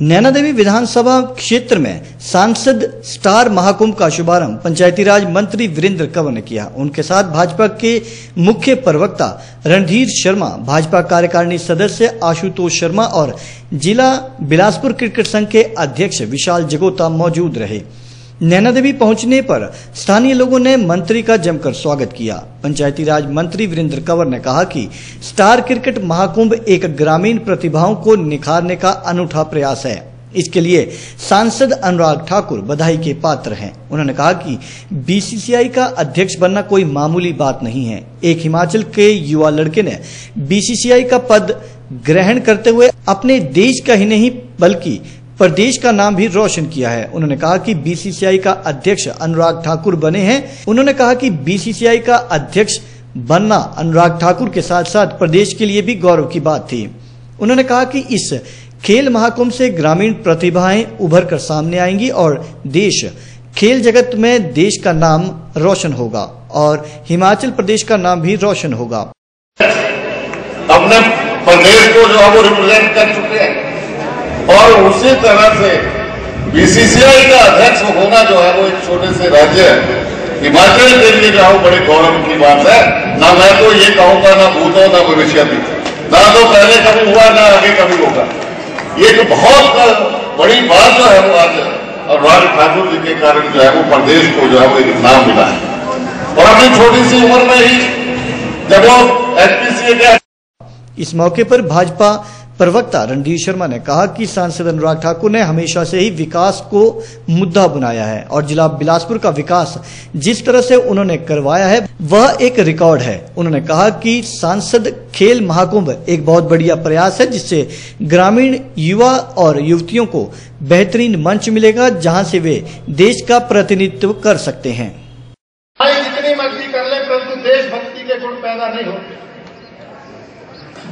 नैना देवी विधानसभा क्षेत्र में सांसद स्टार महाकुंभ का शुभारंभ पंचायती राज मंत्री वीरेंद्र कंवर ने किया। उनके साथ भाजपा के मुख्य प्रवक्ता रणधीर शर्मा, भाजपा कार्यकारिणी सदस्य आशुतोष शर्मा और जिला बिलासपुर क्रिकेट संघ के अध्यक्ष विशाल जगोता मौजूद रहे। नैना देवी पहुँचने पर स्थानीय लोगों ने मंत्री का जमकर स्वागत किया। पंचायती राज मंत्री वीरेंद्र कंवर ने कहा कि स्टार क्रिकेट महाकुंभ एक ग्रामीण प्रतिभाओं को निखारने का अनूठा प्रयास है। इसके लिए सांसद अनुराग ठाकुर बधाई के पात्र हैं। उन्होंने कहा कि बीसीसीआई का अध्यक्ष बनना कोई मामूली बात नहीं है। एक हिमाचल के युवा लड़के ने बीसीसीआई का पद ग्रहण करते हुए अपने देश का ही नहीं, बल्कि प्रदेश का नाम भी रोशन किया है। उन्होंने कहा कि बीसीसीआई का अध्यक्ष अनुराग ठाकुर बने हैं। उन्होंने कहा कि बीसीसीआई का अध्यक्ष बनना अनुराग ठाकुर के साथ साथ प्रदेश के लिए भी गौरव की बात थी। उन्होंने कहा कि इस खेल महाकुंभ से ग्रामीण प्रतिभाएँ उभर कर सामने आएँगी और देश, खेल जगत में देश का नाम रोशन होगा और हिमाचल प्रदेश का नाम भी रोशन होगा। अपने प्रदेश को जो है रिप्रेजेंट कर चुके हैं और उसी तरह से बीसीसीआई का अध्यक्ष होना जो है, वो एक छोटे से राज्य हिमाचल के लिए जो है बड़े गौरव की बात है। ना मैं तो ये कहूँगा, ना भूतो ना भविष्य ना तो पहले कभी हुआ, ना आगे कभी होगा। ये तो बहुत बड़ी बात जो है, वो आज अनुराग ठाकुर जी के कारण जो है, वो प्रदेश को जो है, वो एक नाम मिला है। और अपनी छोटी सी उम्र में ही जब वो एनपीसीए इस मौके पर भाजपा प्रवक्ता रणधीर शर्मा ने कहा कि सांसद अनुराग ठाकुर ने हमेशा से ही विकास को मुद्दा बनाया है और जिला बिलासपुर का विकास जिस तरह से उन्होंने करवाया है, वह एक रिकॉर्ड है। उन्होंने कहा कि सांसद खेल महाकुंभ एक बहुत बढ़िया प्रयास है, जिससे ग्रामीण युवा और युवतियों को बेहतरीन मंच मिलेगा, जहाँ से वे देश का प्रतिनिधित्व कर सकते हैं। मर्ज़ी कर ले, परंतु देशभक्ति के गुण पैदा नहीं होते।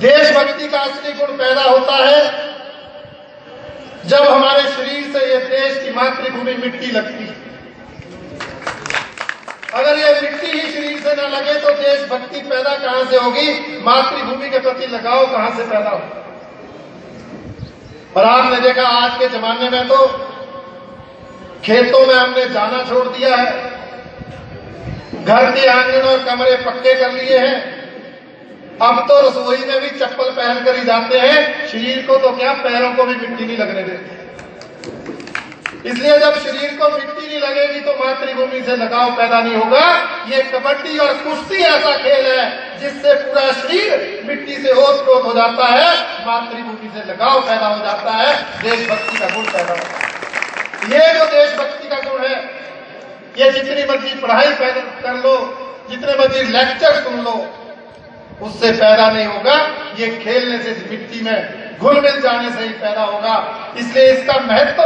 देशभक्ति का असली गुण पैदा होता है जब हमारे शरीर से ये देश की मातृभूमि मिट्टी लगती है। अगर ये मिट्टी ही शरीर से न लगे तो देशभक्ति पैदा कहाँ से होगी? मातृभूमि के प्रति लगाव कहाँ से पैदा होगा? और आपने देखा आज के जमाने में तो खेतों में हमने जाना छोड़ दिया है। घर के आँगन और कमरे पक्के कर लिए हैं। अब तो रसोई में भी चप्पल पहन कर ही जाते हैं, शरीर को तो क्या, पैरों को भी मिट्टी नहीं लगने देते। इसलिए जब शरीर को मिट्टी नहीं लगेगी तो मातृभूमि से लगाव पैदा नहीं होगा। ये कबड्डी और कुश्ती ऐसा खेल है, जिससे पूरा शरीर मिट्टी से ओत प्रोत हो जाता है, मातृभूमि से लगाव पैदा हो जाता है, देशभक्ति का गुण पैदा होता है। ये जो देशभक्ति का गुण है, ये जितनी मर्ज़ी पढ़ाई कर लो, जितने मर्ज़ी लेक्चर सुन लो उससे पैदा नहीं होगा। ये खेलने से मिट्टी में घुल मिल जाने से ही पैदा होगा। इसलिए इसका महत्व